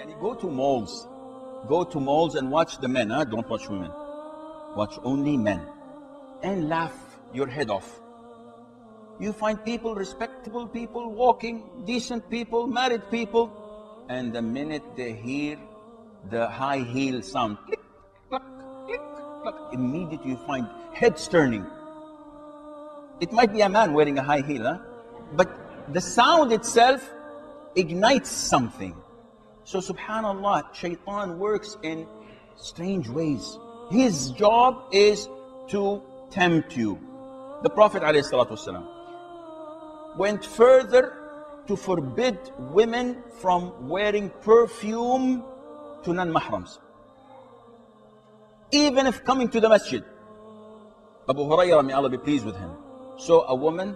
Yani go to malls. Go to malls and watch the men. Huh? Don't watch women. Watch only men. And laugh your head off. You find people, respectable people, walking, decent people, married people. And the minute they hear the high heel sound, click, clack, click, clack, immediately you find heads turning. It might be a man wearing a high heel, huh? but the sound itself ignites something. So subhanallah, shaitan works in strange ways. His job is to tempt you. The Prophet ﷺ went further to forbid women from wearing perfume to non-mahrams. Even if coming to the masjid. Abu Hurairah, may Allah be pleased with him, saw a woman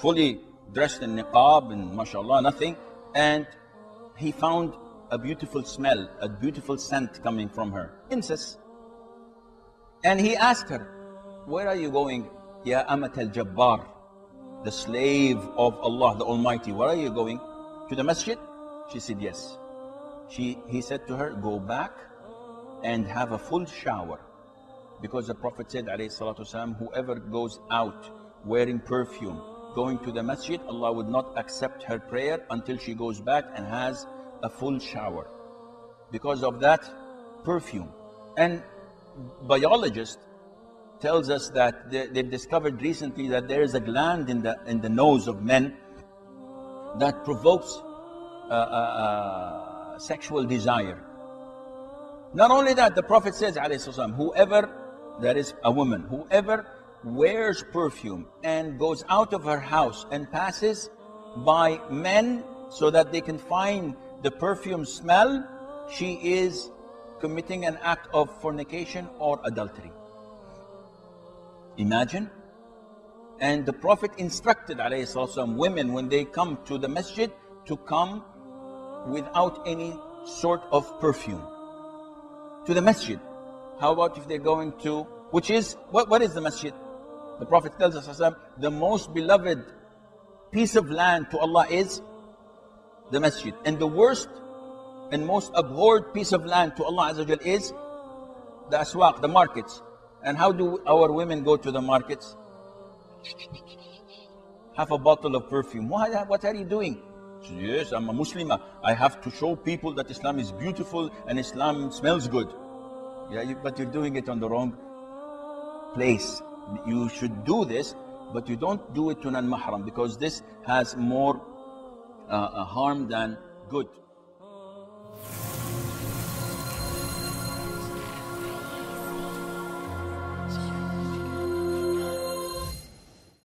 fully dressed in niqab and mashallah, nothing, and he found a beautiful smell, a beautiful scent coming from her. Incense. And he asked her, Where are you going? Ya Amat al Jabbar, the slave of Allah the Almighty. Where are you going? To the masjid? She said, Yes. She, he said to her, Go back and have a full shower. Because the Prophet said, والسلام, Whoever goes out wearing perfume, going to the masjid, Allah would not accept her prayer until she goes back and has a full shower because of that perfume. And biologist tells us that they, they've discovered recently that there is a gland in the, in the nose of men that provokes uh, uh, uh sexual desire. Not only that, the Prophet says, whoever, that is a woman, whoever wears perfume and goes out of her house and passes by men so that they can find the perfume smell, she is committing an act of fornication or adultery. Imagine. And the Prophet instructed والسلام, women when they come to the masjid to come without any sort of perfume to the masjid. How about if they're going to, which is, what, what is the masjid? The Prophet tells us, the most beloved piece of land to Allah is the masjid. And the worst and most abhorred piece of land to Allah is the aswaq, the markets. And how do our women go to the markets? Half a bottle of perfume. What, what are you doing? Yes, I'm a Muslim. I have to show people that Islam is beautiful and Islam smells good. Yeah, you, but you're doing it on the wrong place. You should do this, but you don't do it to non-mahram because this has more uh, harm than good.